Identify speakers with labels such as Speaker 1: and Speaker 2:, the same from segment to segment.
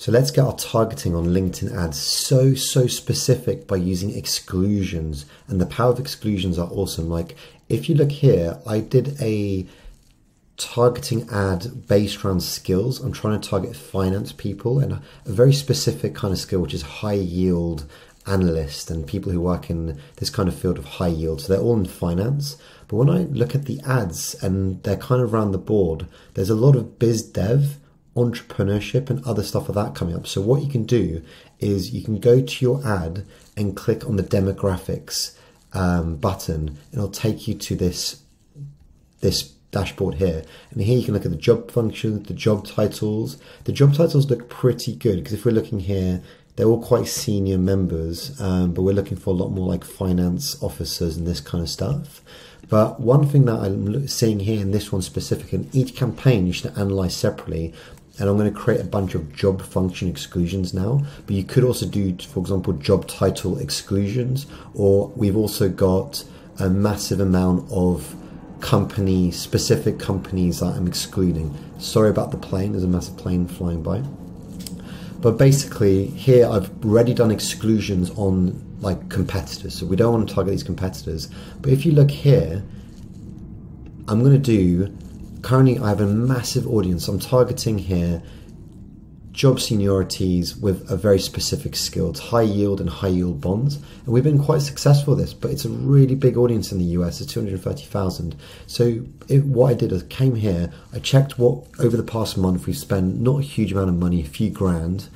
Speaker 1: So let's get our targeting on LinkedIn ads so, so specific by using exclusions. And the power of exclusions are awesome. Like if you look here, I did a targeting ad based around skills. I'm trying to target finance people and a, very specific kind of skill, which is high yield analyst and people who work in this kind of field of high yield. So they're all in finance. But when I look at the ads and they're kind of around the board, there's a lot of biz dev entrepreneurship and other stuff like that coming up. So what you can do is you can go to your ad and click on the demographics um, button, and it'll take you to this this dashboard here. And here you can look at the job functions, the job titles. The job titles look pretty good because if we're looking here, they're all quite senior members, um, but we're looking for a lot more like finance officers and this kind of stuff. But one thing that I'm seeing here in this one specific, in each campaign you should analyze separately and I'm going to create a bunch of job function exclusions now. But you could also do, for example, job title exclusions, or we've also got a massive amount of company specific companies that I'm excluding. Sorry about the plane, there's a massive plane flying by. But basically, here I've already done exclusions on like competitors, so we don't want to target these competitors. But if you look here, I'm going to do currently I have a massive audience. I'm targeting here job seniorities with a very specific skill. It's high yield and high yield bonds. And we've been quite successful with this, but it's a really big audience in the US. It's 230,000. So it, what I did is came here, I checked what over the past month we've spent not a huge amount of money, a few grand,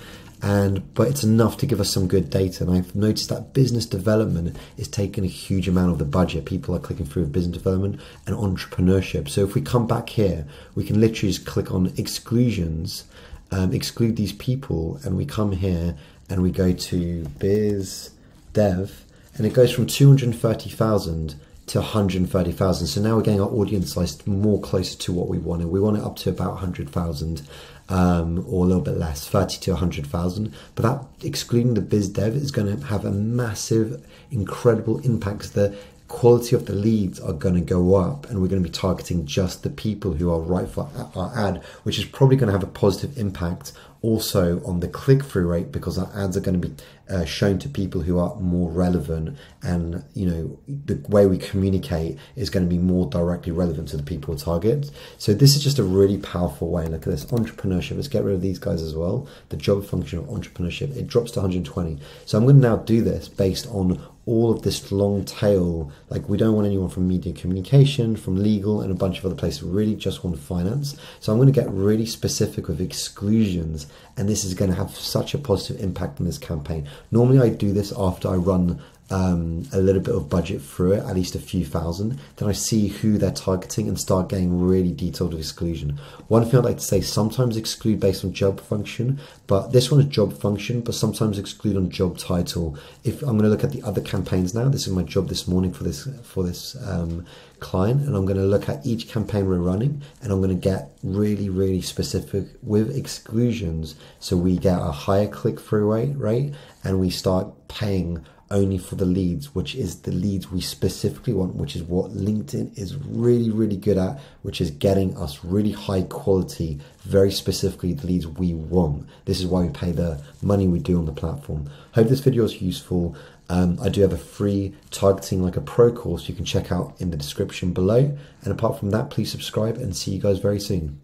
Speaker 1: and but it's enough to give us some good data. And I've noticed that business development is taking a huge amount of the budget. People are clicking through business development and entrepreneurship. So if we come back here, we can literally just click on exclusions, um, exclude these people, and we come here and we go to biz dev, and it goes from two hundred thirty thousand to 130,000. So now we're getting our audience size more closer to what we wanted. We want it up to about 100,000 um, or a little bit less, 30 to 100,000. But that, excluding the biz dev, is going to have a massive, incredible impact. The quality of the leads are going to go up, and we're going to be targeting just the people who are right for our ad, which is probably going to have a positive impact also on the click through rate because our ads are going to be uh, shown to people who are more relevant and you know the way we communicate is going to be more directly relevant to the people we target so this is just a really powerful way look at this entrepreneurship let's get rid of these guys as well the job function of entrepreneurship it drops to 120 so i'm going to now do this based on all of this long tail. Like we don't want anyone from media communication, from legal, and a bunch of other places. We really just want finance. So I'm going to get really specific with exclusions, and this is going to have such a positive impact on this campaign. Normally, I do this after I run um, a little bit of budget through it, at least a few thousand, then I see who they're targeting and start getting really detailed exclusion. One thing I'd like to say, sometimes exclude based on job function, but this one is job function, but sometimes exclude on job title. If I'm going to look at the other campaigns now, this is my job this morning for this for this um, client, and I'm going to look at each campaign we're running, and I'm going to get really really specific with exclusions, so we get a higher click through rate, rate, and we start paying only for the leads, which is the leads we specifically want, which is what LinkedIn is really, really good at, which is getting us really high quality, very specifically the leads we want. This is why we pay the money we do on the platform. Hope this video is useful. Um, I do have a free targeting like a pro course you can check out in the description below. And apart from that, please subscribe and see you guys very soon.